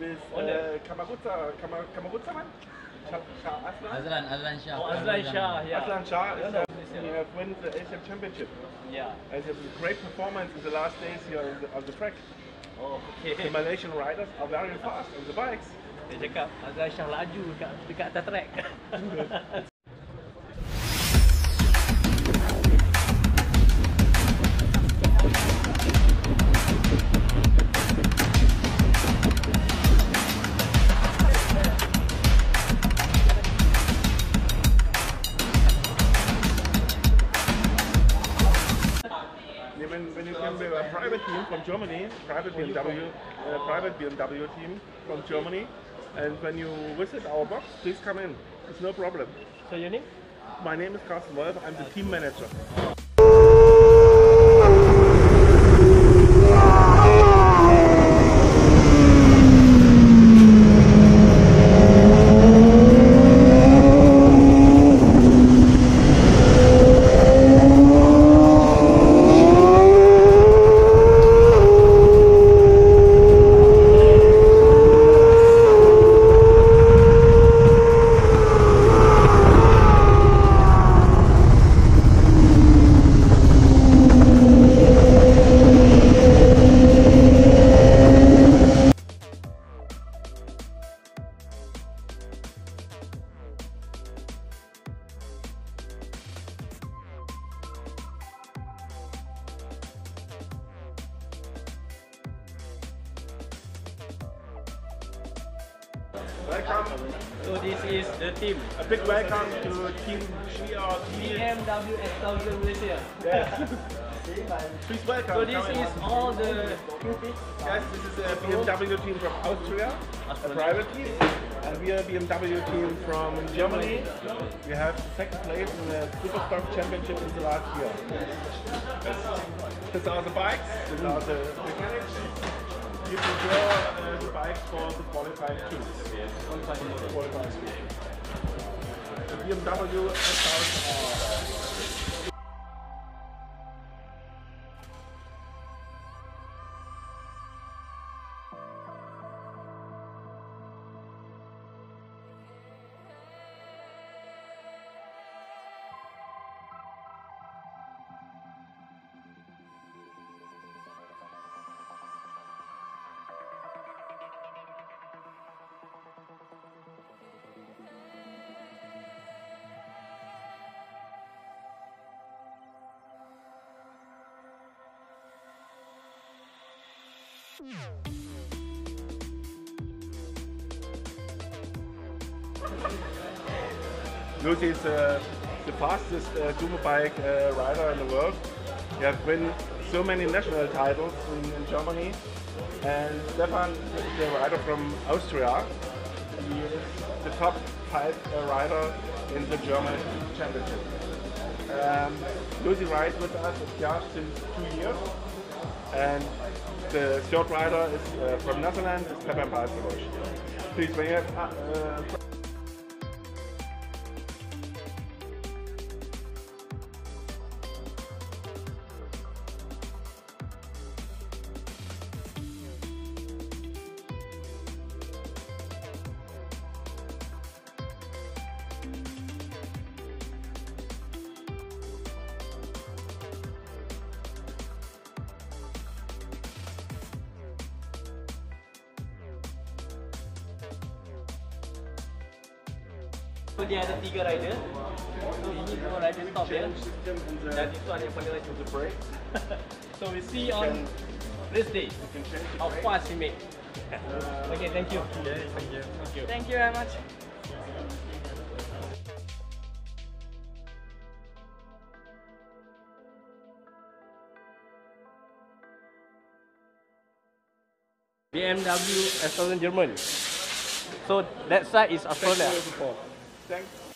with uh, Kamaguza, Kama, Kamaguza man? Shah, Shah Aslan? Azlan, Azlan Shah. Oh, Azlan Shah, yeah. Azlan Shah is, no, this he year. won the Asian Championship. Yeah. And he has a great performance in the last days here on the, on the track. Oh, okay. The. Malaysian riders are very fast on the bikes. Dia cakap Azlan Shah laju dekat, dekat atas track. a private team from Germany, private BMW, uh, private BMW team from Germany, and when you visit our box, please come in. It's no problem. so your name? My name is Karsten Wolf. I'm the team manager. Welcome. So this is the team. A big welcome to Team GRT. BMW S1000 Malaysia. Yes. Please welcome. So this Come in. is all the Yes, this is a BMW team from Austria, a private team, and we are a BMW team from Germany. We have second place in the Superstock Championship in the last year. These are the bikes, these are the mechanics. 5 2. Sometimes 4 times 2. The BMW SR. Lucy is uh, the fastest uh, bike uh, rider in the world. He has won so many national titles in, in Germany. And Stefan is the rider from Austria. He is the top five uh, rider in the German championship. Um, Lucy rides with us at Piage since two years. And the third rider is uh, from Netherlands, is Stefan Balsavosh. Please, when you have uh, So dia ada tiga rider. So ini dua rider top ya. Dan itu hanya yang paling laju. so we see on this day how fast he make. okay, thank you. thank you. Thank you. Thank you very much. BMW S1000 German. So that side is Australia. Thanks.